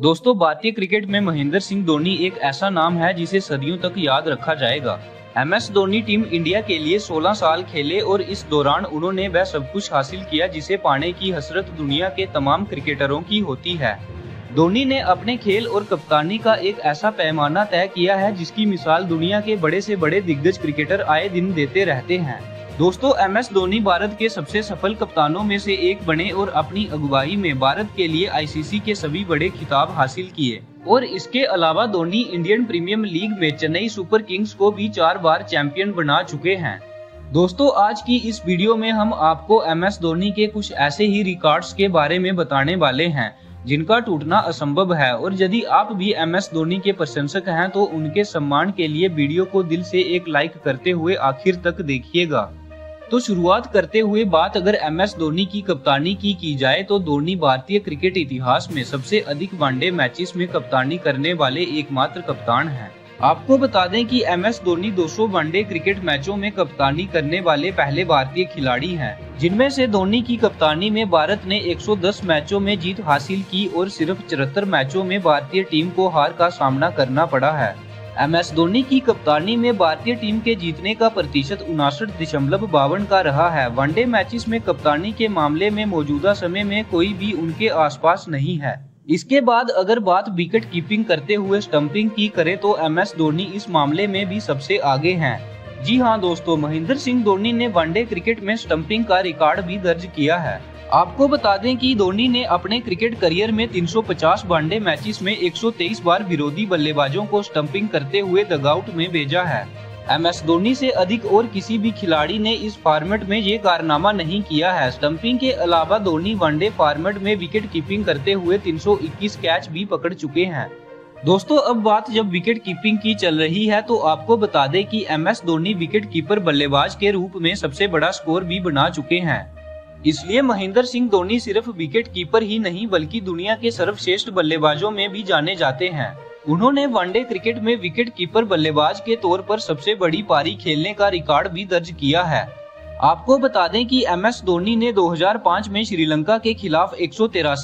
दोस्तों, भारतीय क्रिकेट में महेंद्र सिंह धोनी एक ऐसा नाम है जिसे सदियों तक याद रखा जाएगा। M S Dhoni team India के लिए 16 साल खेले और इस दौरान उन्होंने वह सब कुछ हासिल किया जिसे पाने की हसरत दुनिया के तमाम क्रिकेटरों की होती है। धोनी ने अपने खेल और कप्तानी का एक ऐसा पैमाना तय किया है जिसकी मिसाल दुनिया के बड़े से बड़े दिग्गज क्रिकेटर आए दिन देते रहते हैं। दोस्तों, एम एस धोनी भारत के सबसे सफल कप्तानों में से एक बने और अपनी अगुवाई में भारत के लिए आईसीसी के सभी बड़े खिताब हासिल किए। और इसके अलावा धोनी इंडियन प्रीमियम लीग में चेन्नई सुपर किंग्स को भी चार बार चैंपियन बना चुके हैं। दोस्तों, आज की इस वीडियो में हम आपको एम एस धोनी के कुछ ऐसे ही रिकॉर्ड्स के बारे में बताने वाले हैं, जिनका टूटना असंभव है। और यदि आप भी एम एस धोनी के प्रशंसक हैं तो उनके सम्मान के लिए वीडियो को दिल से एक लाइक करते हुए आखिर तक देखिएगा। तो शुरुआत करते हुए बात अगर एम एस धोनी की कप्तानी की की जाए तो धोनी भारतीय क्रिकेट इतिहास में सबसे अधिक वनडे मैचेस में कप्तानी करने वाले एकमात्र कप्तान हैं। आपको बता दें कि M S Dhoni 200 one day cricket मैचों में कप्तानी करने वाले पहले भारतीय खिलाड़ी हैं, जिनमें से धोनी की कप्तानी में भारत ने 110 मैचों में जीत हासिल की और सिर्फ़ चौहत्तर मैचों में भारतीय टीम को हार का सामना करना पड़ा है एम एस धोनी की कप्तानी में भारतीय टीम के जीतने का प्रतिशत उनासठ दशमलव बावन का रहा है। वनडे मैचेस में कप्तानी के मामले में मौजूदा समय में कोई भी उनके आसपास नहीं है। इसके बाद अगर बात विकेट कीपिंग करते हुए स्टंपिंग की करें तो एम एस धोनी इस मामले में भी सबसे आगे हैं। जी हाँ दोस्तों, महेंद्र सिंह धोनी ने वनडे क्रिकेट में स्टंपिंग का रिकॉर्ड भी दर्ज किया है। आपको बता दें कि धोनी ने अपने क्रिकेट करियर में 350 वनडे मैचेस में 123 बार विरोधी बल्लेबाजों को स्टंपिंग करते हुए दगआउट में भेजा है। एम एस धोनी से अधिक और किसी भी खिलाड़ी ने इस फॉर्मेट में ये कारनामा नहीं किया है। स्टंपिंग के अलावा धोनी वनडे फॉर्मेट में विकेट कीपिंग करते हुए 321 कैच भी पकड़ चुके हैं। दोस्तों, अब बात जब विकेट कीपिंग की चल रही है तो आपको बता दें कि M S Dhoni wicket keeper बल्लेबाज के रूप में सबसे बड़ा स्कोर भी बना चुके हैं। इसलिए महेंद्र सिंह धोनी सिर्फ़ विकेट कीपर ही नहीं, बल्कि दुनिया के सर्वश्रेष्ठ बल्लेबाजों में भी जाने जाते हैं। उन्होंने वनडे क्रिकेट में विकेट कीपर बल्लेबाज के तौर पर सबसे बड़ी पारी खेलने का रिकॉर्ड भी दर्ज किया है। आपको बता दें कि एम एस धोनी ने 2005 में श्रीलंका के खिलाफ एक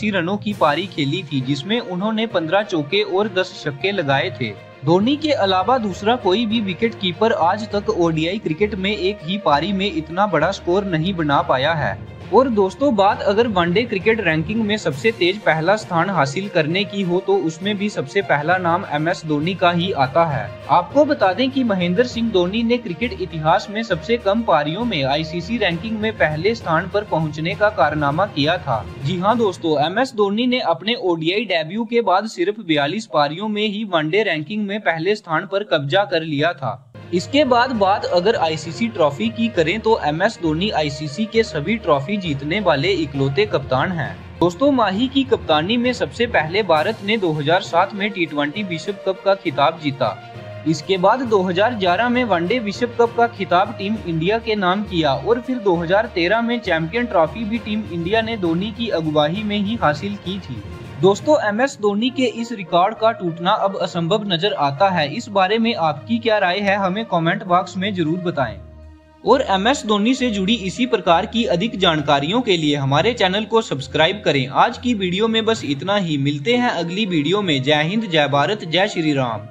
रनों की पारी खेली थी, जिसमें उन्होंने 15 चौके और 10 छक्के लगाए थे। धोनी के अलावा दूसरा कोई भी विकेट कीपर आज तक ओडीआई क्रिकेट में एक ही पारी में इतना बड़ा स्कोर नहीं बना पाया है। और दोस्तों, बात अगर वनडे क्रिकेट रैंकिंग में सबसे तेज पहला स्थान हासिल करने की हो तो उसमें भी सबसे पहला नाम एम एस धोनी का ही आता है। आपको बता दें कि महेंद्र सिंह धोनी ने क्रिकेट इतिहास में सबसे कम पारियों में आईसीसी रैंकिंग में पहले स्थान पर पहुँचने का कारनामा किया था। जी हाँ दोस्तों, एम एस धोनी ने अपने ओडीआई डेब्यू के बाद सिर्फ़ बयालीस पारियों में ही वनडे रैंकिंग में पहले स्थान पर कब्जा कर लिया था। इसके बाद बात अगर आईसीसी ट्रॉफी की करें तो एम एस धोनी आईसीसी के सभी ट्रॉफी जीतने वाले इकलौते कप्तान हैं। दोस्तों, माही की कप्तानी में सबसे पहले भारत ने 2007 में टी ट्वेंटी विश्व कप का खिताब जीता। इसके बाद 2011 में वनडे विश्व कप का खिताब टीम इंडिया के नाम किया और फिर 2013 में चैंपियन ट्रॉफी भी टीम इंडिया ने धोनी की अगुवाही में ही हासिल की थी। दोस्तों, एम एस धोनी के इस रिकॉर्ड का टूटना अब असंभव नज़र आता है। इस बारे में आपकी क्या राय है, हमें कमेंट बॉक्स में ज़रूर बताएँ। और एम एस धोनी से जुड़ी इसी प्रकार की अधिक जानकारियों के लिए हमारे चैनल को सब्सक्राइब करें। आज की वीडियो में बस इतना ही। मिलते हैं अगली वीडियो में। जय हिंद, जय भारत, जय श्री राम।